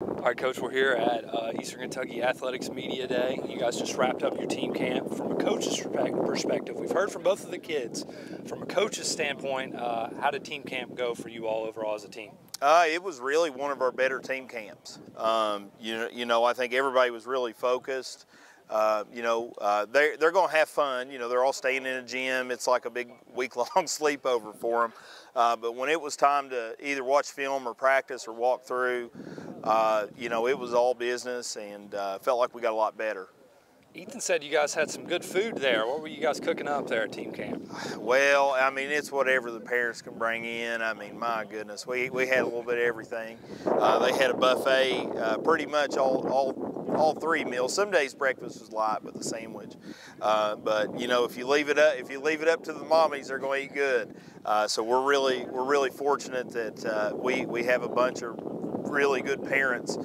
All right, Coach, we're here at uh, Eastern Kentucky Athletics Media Day. You guys just wrapped up your team camp. From a coach's perspective, we've heard from both of the kids. From a coach's standpoint, uh, how did team camp go for you all overall as a team? Uh, it was really one of our better team camps. Um, you, know, you know, I think everybody was really focused. Uh, you know, uh, they're, they're going to have fun. You know, they're all staying in a gym. It's like a big week-long sleepover for them. Uh, but when it was time to either watch film or practice or walk through, uh, you know, it was all business and uh, felt like we got a lot better. Ethan said you guys had some good food there. What were you guys cooking up there at team camp? Well, I mean, it's whatever the parents can bring in. I mean, my goodness, we, we had a little bit of everything. Uh, they had a buffet, uh, pretty much all, all all three meals. Some days breakfast was light with a sandwich, uh, but you know if you leave it up, if you leave it up to the mommies, they're going to eat good. Uh, so we're really we're really fortunate that uh, we we have a bunch of really good parents,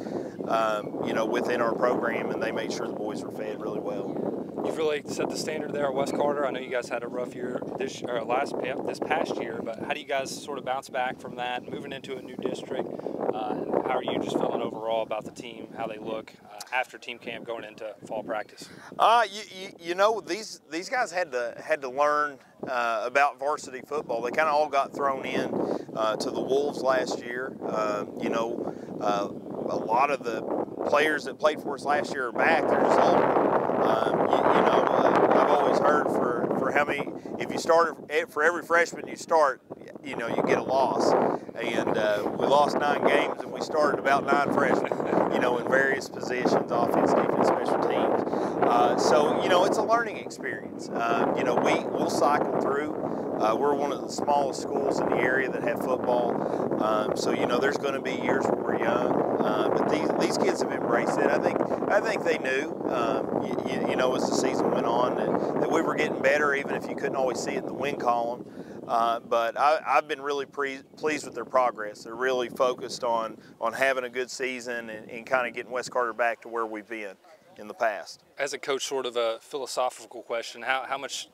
um, you know, within our program, and they made sure the boys were fed really well. You've really set the standard there at West Carter. I know you guys had a rough year this or last this past year, but how do you guys sort of bounce back from that, moving into a new district? Uh, and how are you just feeling overall about the team, how they look uh, after team camp going into fall practice? Uh, you, you, you know these these guys had to had to learn uh, about varsity football. They kind of all got thrown in uh, to the Wolves last year. Uh, you know, uh, a lot of the players that played for us last year are back. They're just older. Um, you, you, know, uh, I've always heard for, for how many, if you start, for every freshman you start, you know, you get a loss. And uh, we lost nine games and we started about nine freshmen, you know, in various positions, offense, defense, special teams. Uh, so, you know, it's a learning experience. Uh, you know, we, we'll cycle through. Uh, we're one of the smallest schools in the area that have football. Um, so, you know, there's going to be years where we're young. Uh, but these, these kids have embraced it. I think I think they knew, um, you, you, know, as the season went on, that, that, we were getting better, even if you couldn't always see it in the win column. Uh, but I, have been really pleased with their progress. They're really focused on on having a good season and, and kind of getting West Carter back to where we've been in the past. As a coach, sort of a philosophical question: How how much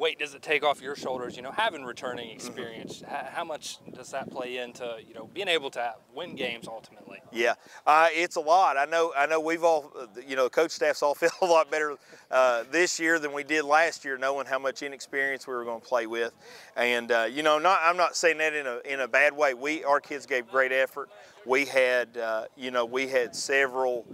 weight does it take off your shoulders? You know, having returning mm-hmm. experience, mm-hmm. how much does that play into you know being able to win games ultimately? Yeah, uh, it's a lot. I know. I know. We've all, you know, coach staffs all feel a lot better uh, this year than we did last year, knowing how much inexperience we were going to play with. And uh, you know, not I'm not saying that in a in a bad way. We our kids gave great effort. We had, uh, you know, we had several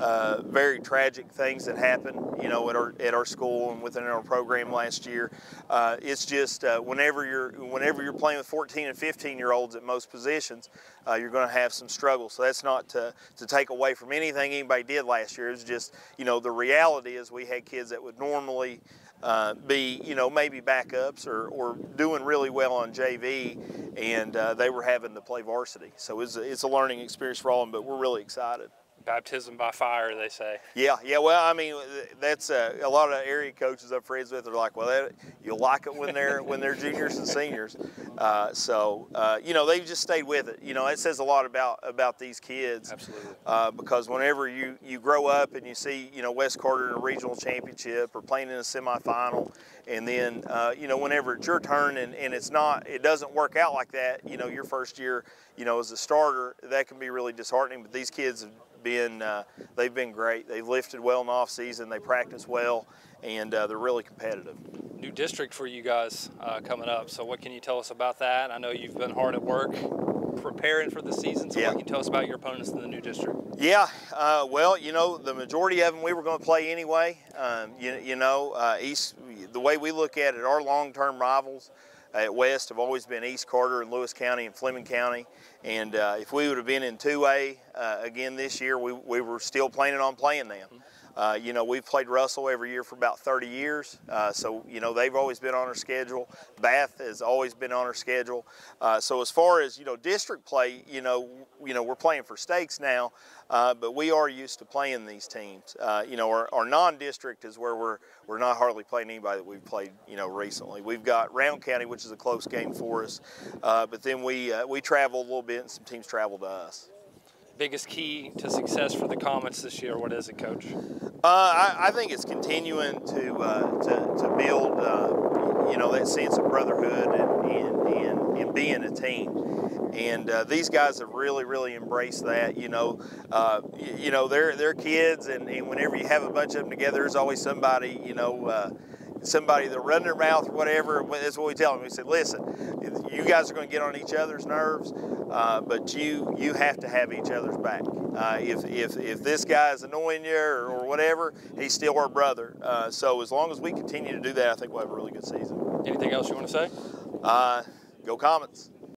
uh, very tragic things that happened, you know, at our at our school and within our program last year. Uh, it's just uh, whenever you're whenever you're playing with 14 and 15 year olds at most positions, uh, you're going to have some struggles. So that's not to, to take away from anything anybody did last year. It's just you know the reality is we had kids that would normally. Uh, be you know maybe backups or, or doing really well on JV, and uh, they were having to play varsity. So it's a, it's a learning experience for all of them. But we're really excited baptism by fire, they say. Yeah, yeah. Well, I mean, that's uh, a lot of area coaches I'm friends with are like, well, that, you'll like it when they're when they're juniors and seniors. Uh, so uh, you know, they've just stayed with it. You know, it says a lot about about these kids. Absolutely. Uh, because whenever you you grow up and you see you know West Carter in a regional championship or playing in a semifinal, and then uh, you know whenever it's your turn and, and it's not it doesn't work out like that. You know, your first year, you know, as a starter, that can be really disheartening. But these kids have been uh, they've been great. They've lifted well in off season. They practice well, and uh, they're really competitive. New district for you guys uh, coming up. So what can you tell us about that? I know you've been hard at work preparing for the season. So yeah. what can you tell us about your opponents in the new district? Yeah, uh, well, you know, the majority of them we were going to play anyway. Um, you, you know, uh, East, the way we look at it, our long-term rivals at West have always been East Carter and Lewis County and Fleming County. And uh, if we would have been in 2A uh, again this year, we, we were still planning on playing them. Uh, you know, we've played Russell every year for about 30 years, uh, so you know they've always been on our schedule. Bath has always been on our schedule. Uh, so as far as you know, district play, you know, you know we're playing for stakes now, uh, but we are used to playing these teams. Uh, you know, our, our non-district is where we're we're not hardly playing anybody that we've played you know recently. We've got Rowan County, which is a close game for us, uh, but then we we travel a little bit, and some teams travel to us biggest key to success for the Comets this year? What is it, Coach? Uh, I, I, think it's continuing to uh, to, to, build, uh, you know, that sense of brotherhood and, and, and, and being a team. and uh, these guys have really, really embraced that. You know, uh, you, you, know they're they're kids, and, and, whenever you have a bunch of them together, there's always somebody, you know. Somebody that run their mouth or whatever, that's what we tell them. We said, listen, you guys are going to get on each other's nerves, uh, but you you have to have each other's back. Uh, if, if, if this guy is annoying you or, or whatever, he's still our brother. Uh, so as long as we continue to do that, I think we'll have a really good season. Anything else you want to say? Uh, go Comets.